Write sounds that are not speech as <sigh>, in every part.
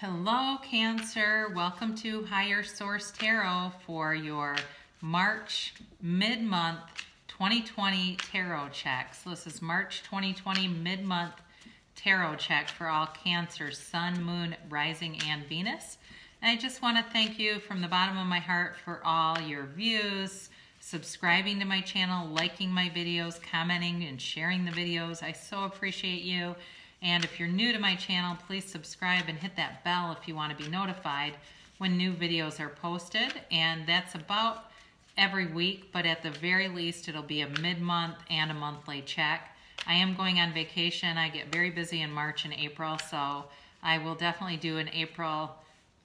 Hello, Cancer. Welcome to Higher Source Tarot for your March mid-month 2020 tarot check. So this is March 2020 mid-month tarot check for all Cancer, Sun, Moon, Rising, and Venus. And I just want to thank you from the bottom of my heart for all your views, subscribing to my channel, liking my videos, commenting, and sharing the videos. I so appreciate you. And if you're new to my channel, please subscribe and hit that bell if you want to be notified when new videos are posted. And that's about every week, but at the very least, it'll be a mid-month and a monthly check. I am going on vacation. I get very busy in March and April, so I will definitely do an April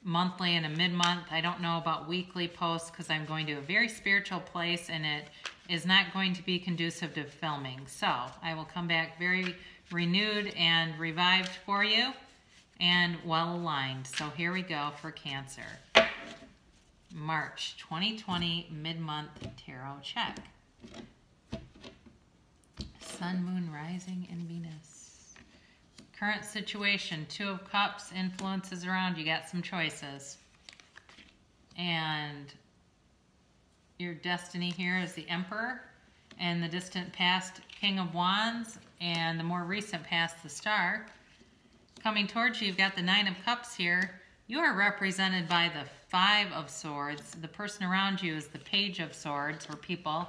monthly and a mid-month. I don't know about weekly posts because I'm going to a very spiritual place and it is not going to be conducive to filming. So I will come back very renewed and revived for you and well aligned. So here we go for Cancer. March 2020 mid-month tarot check. Sun, Moon, Rising, and Venus. Current situation, Two of Cups, influences around. You got some choices. And your destiny here is the Emperor. And the distant past, King of Wands. And the more recent past, the Star. Coming towards you, you've got the Nine of Cups here. You are represented by the Five of Swords. The person around you is the Page of Swords, or people.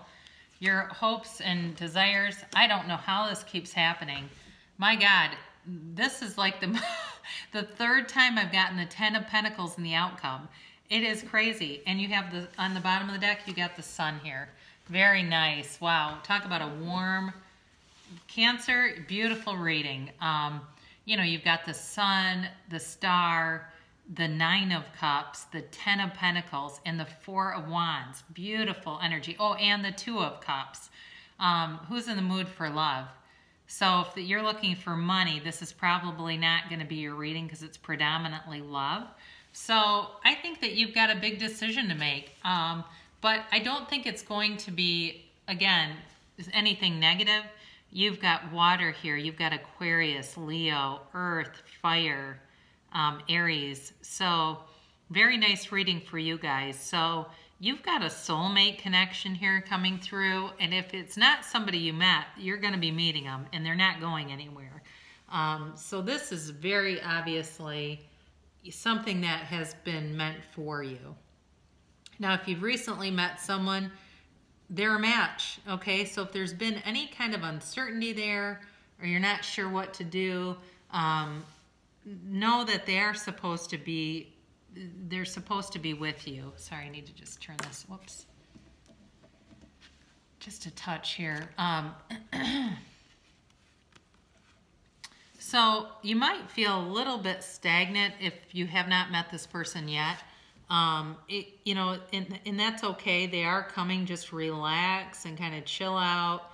Your hopes and desires, I don't know how this keeps happening. My God, this is like the, <laughs> the third time I've gotten the Ten of Pentacles in the outcome. It is crazy. And you have the, on the bottom of the deck, you got the sun here. Very nice. Wow. Talk about a warm Cancer, beautiful reading. Um, you know, you've got the sun, the star, the nine of cups, the ten of pentacles, and the four of wands. Beautiful energy. Oh, and the two of cups. Um, who's in the mood for love? So if you're looking for money, this is probably not going to be your reading because it's predominantly love. So I think that you've got a big decision to make. Um, but I don't think it's going to be, again, anything negative. You've got water here. You've got Aquarius, Leo, Earth, Fire, um, Aries. So very nice reading for you guys. So you've got a soulmate connection here coming through. And if it's not somebody you met, you're going to be meeting them and they're not going anywhere. Um, so this is very obviously something that has been meant for you. Now, if you've recently met someone, they're a match, okay? So if there's been any kind of uncertainty there or you're not sure what to do, um, know that they are supposed to be they're supposed to be with you. Sorry, I need to just turn this. Whoops. Just a touch here. Um, <clears throat> so you might feel a little bit stagnant if you have not met this person yet. Um, it, you know, and, and that's okay. They are coming. Just relax and kind of chill out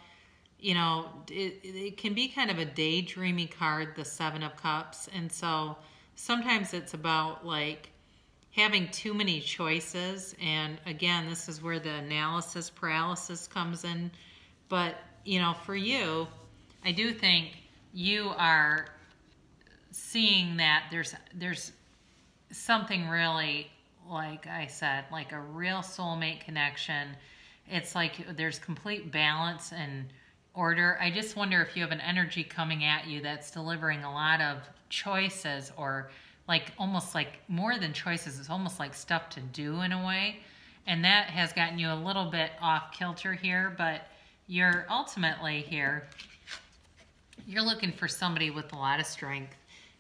you know, it, it can be kind of a daydreamy card, the Seven of Cups. And so sometimes it's about like having too many choices. And again, this is where the analysis paralysis comes in. But, you know, for you, I do think you are seeing that there's there's something really like I said, like a real soulmate connection. It's like there's complete balance and order. I just wonder if you have an energy coming at you that's delivering a lot of choices or like almost like more than choices, it's almost like stuff to do in a way. And that has gotten you a little bit off kilter here, but you're ultimately here, you're looking for somebody with a lot of strength.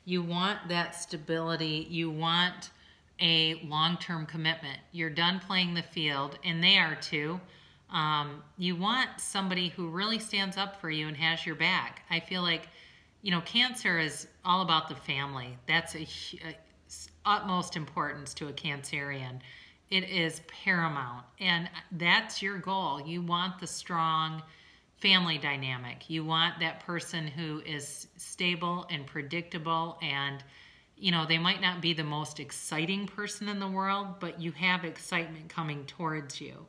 You want that stability. You want a long-term commitment. You're done playing the field, and they are too. Um, you want somebody who really stands up for you and has your back. I feel like, you know, cancer is all about the family. That's a, a utmost importance to a Cancerian. It is paramount, and that's your goal. You want the strong family dynamic. You want that person who is stable and predictable and you know, they might not be the most exciting person in the world, but you have excitement coming towards you.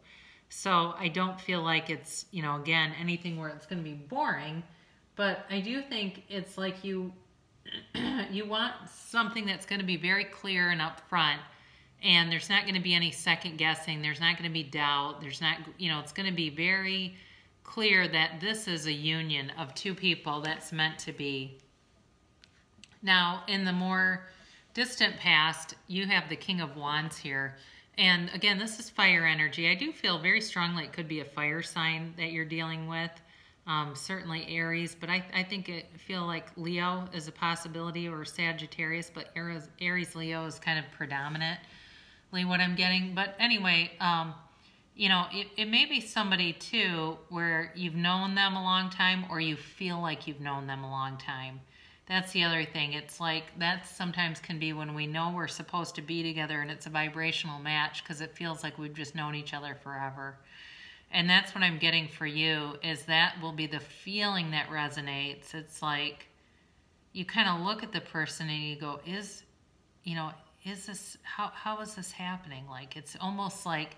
So I don't feel like it's, you know, again, anything where it's going to be boring, but I do think it's like you <clears throat> you want something that's going to be very clear and upfront and there's not going to be any second guessing there's not going to be doubt there's not you know it's going to be very clear that this is a union of two people that's meant to be now in the more distant past you have the king of wands here and again this is fire energy i do feel very strongly it could be a fire sign that you're dealing with um, certainly Aries, but I, I think it feel like Leo is a possibility or Sagittarius, but Aries, Aries Leo is kind of predominantly what I'm getting. But anyway, um, you know, it, it may be somebody too where you've known them a long time or you feel like you've known them a long time. That's the other thing. It's like that sometimes can be when we know we're supposed to be together and it's a vibrational match because it feels like we've just known each other forever. And that's what I'm getting for you is that will be the feeling that resonates. It's like you kind of look at the person and you go, is, you know, is this, how, how is this happening? Like, it's almost like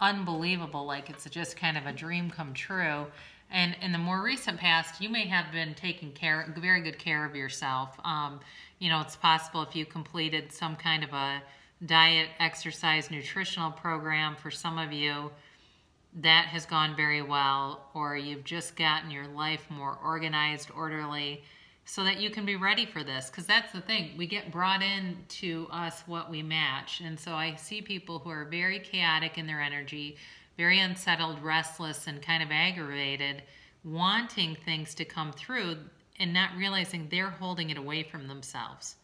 unbelievable. Like it's just kind of a dream come true. And in the more recent past, you may have been taking care, very good care of yourself. Um, you know, it's possible if you completed some kind of a diet, exercise, nutritional program for some of you, that has gone very well, or you've just gotten your life more organized, orderly, so that you can be ready for this. Because that's the thing, we get brought in to us what we match. And so I see people who are very chaotic in their energy, very unsettled, restless, and kind of aggravated, wanting things to come through and not realizing they're holding it away from themselves.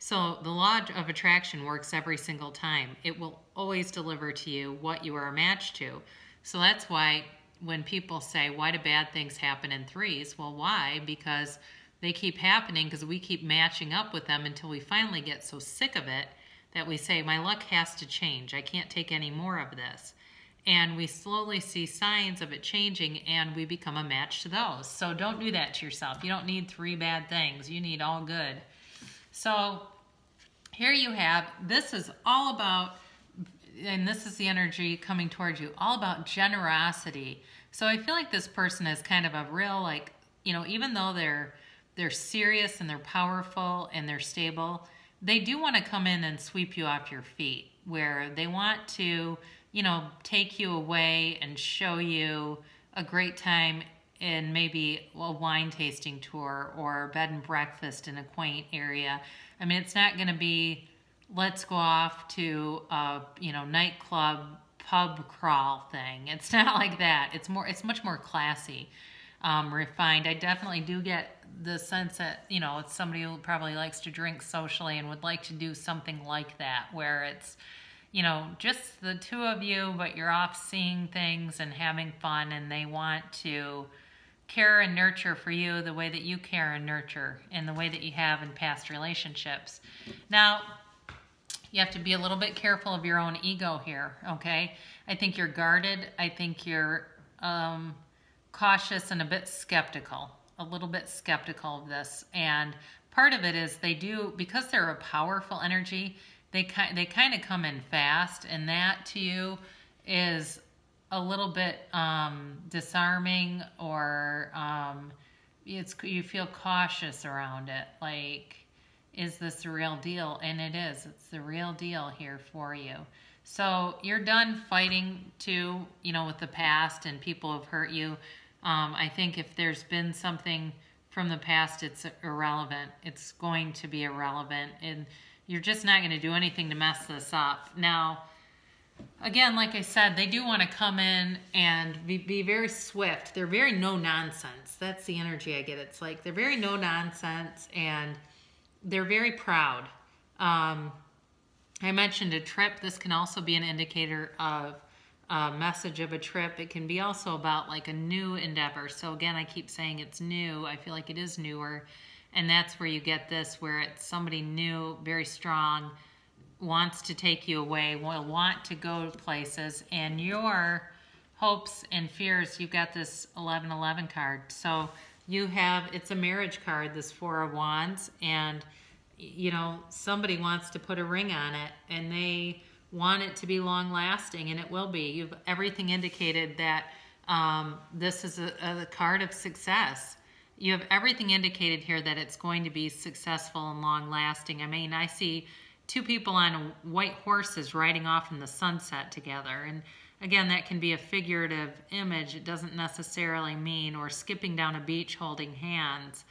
So the law of attraction works every single time. It will always deliver to you what you are matched to. So that's why when people say, why do bad things happen in threes? Well, why? Because they keep happening because we keep matching up with them until we finally get so sick of it that we say, my luck has to change. I can't take any more of this. And we slowly see signs of it changing and we become a match to those. So don't do that to yourself. You don't need three bad things. You need all good. So here you have, this is all about and this is the energy coming towards you, all about generosity. So I feel like this person is kind of a real like, you know, even though they're they're serious and they're powerful and they're stable, they do want to come in and sweep you off your feet where they want to, you know, take you away and show you a great time in maybe a wine tasting tour or bed and breakfast in a quaint area. I mean, it's not going to be let's go off to a you know nightclub pub crawl thing. It's <laughs> not like that. It's more. It's much more classy, um, refined. I definitely do get the sense that you know it's somebody who probably likes to drink socially and would like to do something like that, where it's you know just the two of you, but you're off seeing things and having fun, and they want to care and nurture for you the way that you care and nurture in the way that you have in past relationships. Now, you have to be a little bit careful of your own ego here, okay? I think you're guarded. I think you're um, cautious and a bit skeptical, a little bit skeptical of this. And part of it is they do, because they're a powerful energy, they, ki they kind of come in fast. And that to you is a little bit um, disarming or um, it's you feel cautious around it. Like, is this the real deal? And it is. It's the real deal here for you. So you're done fighting to, you know, with the past and people have hurt you. Um, I think if there's been something from the past, it's irrelevant. It's going to be irrelevant. And you're just not going to do anything to mess this up. Now, again, like I said, they do want to come in and be, be very swift. They're very no nonsense. That's the energy I get. It's like they're very no nonsense and they're very proud. Um, I mentioned a trip. This can also be an indicator of a message of a trip. It can be also about like a new endeavor. So again, I keep saying it's new. I feel like it is newer. And that's where you get this, where it's somebody new, very strong, wants to take you away, will want to go places, and your hopes and fears, you've got this 1111 card. So you have, it's a marriage card, this Four of Wands, and you know, somebody wants to put a ring on it and they want it to be long lasting and it will be. You've everything indicated that um, this is a, a, card of success you have everything indicated here that it's going to be successful and long lasting. I mean, I see two people on a white horses riding off in the sunset together. And again, that can be a figurative image. It doesn't necessarily mean, or skipping down a beach holding hands.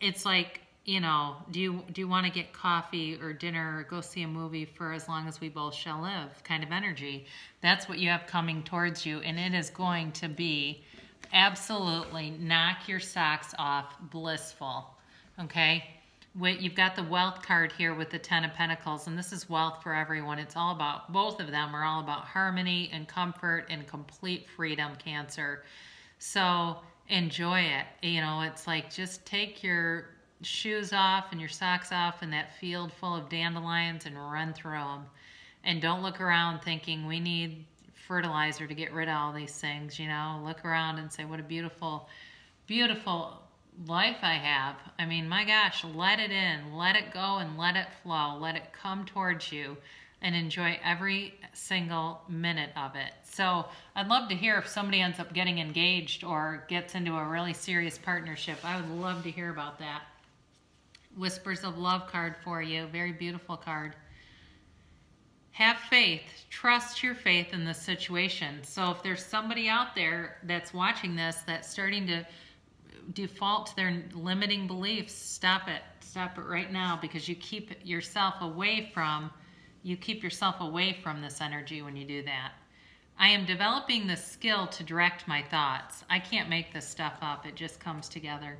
It's like, you know, do you do you want to get coffee or dinner or go see a movie for as long as we both shall live kind of energy. That's what you have coming towards you, and it is going to be absolutely knock your socks off blissful. Okay? You've got the wealth card here with the Ten of Pentacles, and this is wealth for everyone. It's all about, both of them are all about harmony and comfort and complete freedom, Cancer. So enjoy it. You know, it's like just take your shoes off and your socks off in that field full of dandelions and run through them. And don't look around thinking we need fertilizer to get rid of all these things, you know. Look around and say, what a beautiful, beautiful life I have. I mean, my gosh, let it in, let it go and let it flow, let it come towards you and enjoy every single minute of it. So I'd love to hear if somebody ends up getting engaged or gets into a really serious partnership. I would love to hear about that. Whispers of Love card for you. Very beautiful card have faith, trust your faith in this situation. So if there's somebody out there that's watching this that's starting to default to their limiting beliefs, stop it. Stop it right now because you keep yourself away from you keep yourself away from this energy when you do that. I am developing the skill to direct my thoughts. I can't make this stuff up. It just comes together.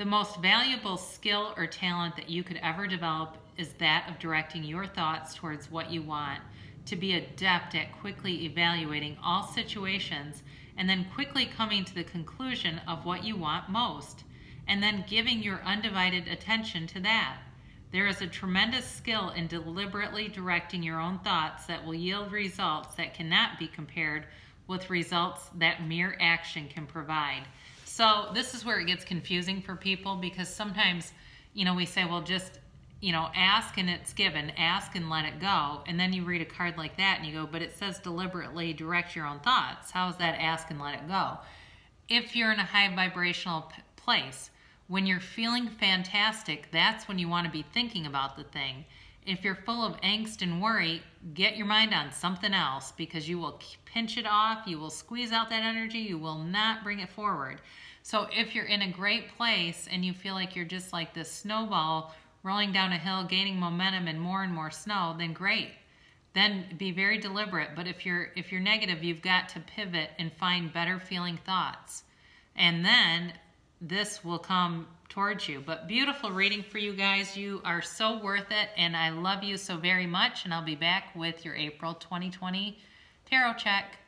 The most valuable skill or talent that you could ever develop is that of directing your thoughts towards what you want, to be adept at quickly evaluating all situations and then quickly coming to the conclusion of what you want most, and then giving your undivided attention to that. There is a tremendous skill in deliberately directing your own thoughts that will yield results that cannot be compared with results that mere action can provide. So this is where it gets confusing for people because sometimes, you know, we say, well, just, you know, ask and it's given, ask and let it go. And then you read a card like that and you go, but it says deliberately direct your own thoughts. How is that ask and let it go? If you're in a high vibrational place, when you're feeling fantastic, that's when you want to be thinking about the thing. If you're full of angst and worry, get your mind on something else because you will pinch it off, you will squeeze out that energy, you will not bring it forward. So if you're in a great place and you feel like you're just like this snowball rolling down a hill, gaining momentum and more and more snow, then great. Then be very deliberate. But if you're if you're negative, you've got to pivot and find better feeling thoughts. And then this will come towards you. But beautiful reading for you guys. You are so worth it. And I love you so very much. And I'll be back with your April 2020 tarot check.